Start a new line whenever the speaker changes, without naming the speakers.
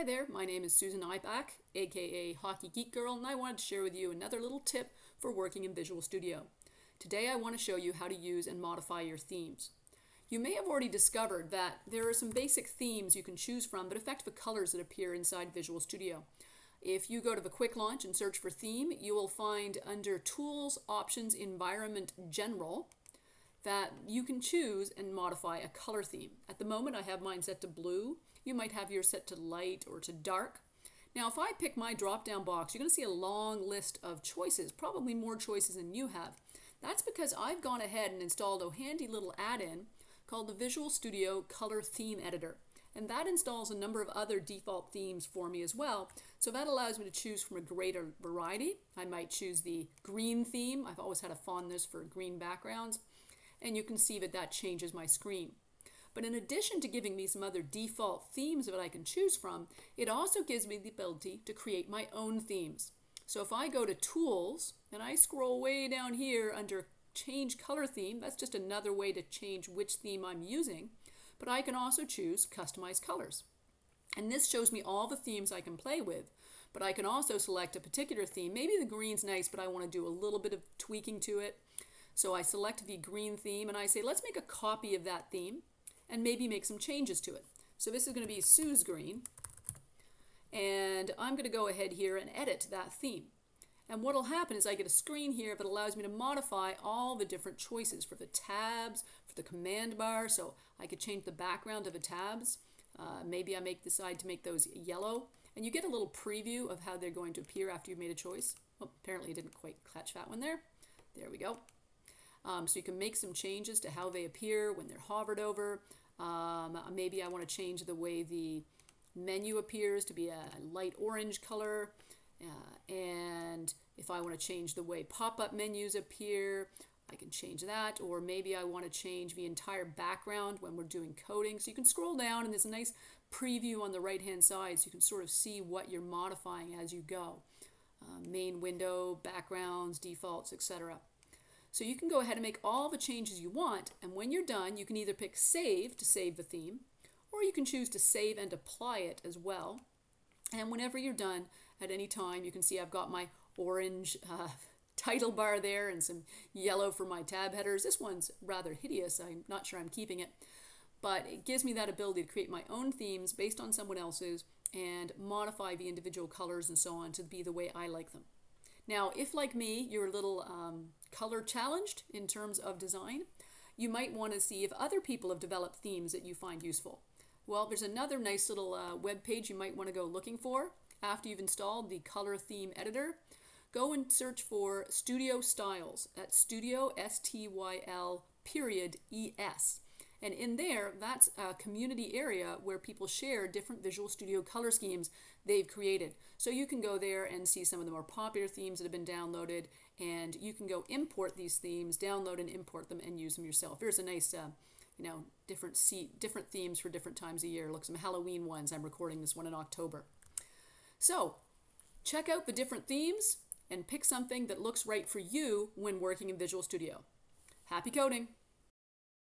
Hi there, my name is Susan Ibach, aka Hockey Geek Girl, and I wanted to share with you another little tip for working in Visual Studio. Today I want to show you how to use and modify your themes. You may have already discovered that there are some basic themes you can choose from that affect the colors that appear inside Visual Studio. If you go to the Quick Launch and search for theme, you will find under Tools, Options, Environment, General, that you can choose and modify a color theme. At the moment I have mine set to blue. You might have yours set to light or to dark. Now if I pick my drop down box, you're going to see a long list of choices, probably more choices than you have. That's because I've gone ahead and installed a handy little add-in called the Visual Studio Color Theme Editor. And that installs a number of other default themes for me as well. So that allows me to choose from a greater variety. I might choose the green theme. I've always had a fondness for green backgrounds and you can see that that changes my screen. But in addition to giving me some other default themes that I can choose from, it also gives me the ability to create my own themes. So if I go to Tools and I scroll way down here under Change Color Theme, that's just another way to change which theme I'm using, but I can also choose Customize Colors. And this shows me all the themes I can play with, but I can also select a particular theme. Maybe the green's nice, but I want to do a little bit of tweaking to it. So I select the green theme and I say, let's make a copy of that theme and maybe make some changes to it. So this is going to be Sue's green. And I'm going to go ahead here and edit that theme. And what will happen is I get a screen here that allows me to modify all the different choices for the tabs, for the command bar. So I could change the background of the tabs. Uh, maybe I make decide to make those yellow. And you get a little preview of how they're going to appear after you've made a choice. Well, apparently I didn't quite catch that one there. There we go. Um, so you can make some changes to how they appear when they're hovered over. Um, maybe I want to change the way the menu appears to be a light orange color. Uh, and if I want to change the way pop-up menus appear, I can change that. Or maybe I want to change the entire background when we're doing coding. So you can scroll down and there's a nice preview on the right-hand side so you can sort of see what you're modifying as you go. Uh, main window, backgrounds, defaults, etc. So you can go ahead and make all the changes you want, and when you're done, you can either pick Save to save the theme, or you can choose to save and apply it as well. And whenever you're done, at any time, you can see I've got my orange uh, title bar there and some yellow for my tab headers. This one's rather hideous. I'm not sure I'm keeping it. But it gives me that ability to create my own themes based on someone else's and modify the individual colors and so on to be the way I like them. Now, if like me, you're a little um, color challenged in terms of design, you might want to see if other people have developed themes that you find useful. Well, there's another nice little uh, web page you might want to go looking for after you've installed the color theme editor. Go and search for Studio Styles at Studio S T Y L period E S. And in there, that's a community area where people share different Visual Studio color schemes they've created. So you can go there and see some of the more popular themes that have been downloaded, and you can go import these themes, download and import them, and use them yourself. There's a nice, uh, you know, different seat, different themes for different times a year. Look, some Halloween ones. I'm recording this one in October. So check out the different themes and pick something that looks right for you when working in Visual Studio. Happy coding!